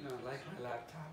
You know, like my laptop.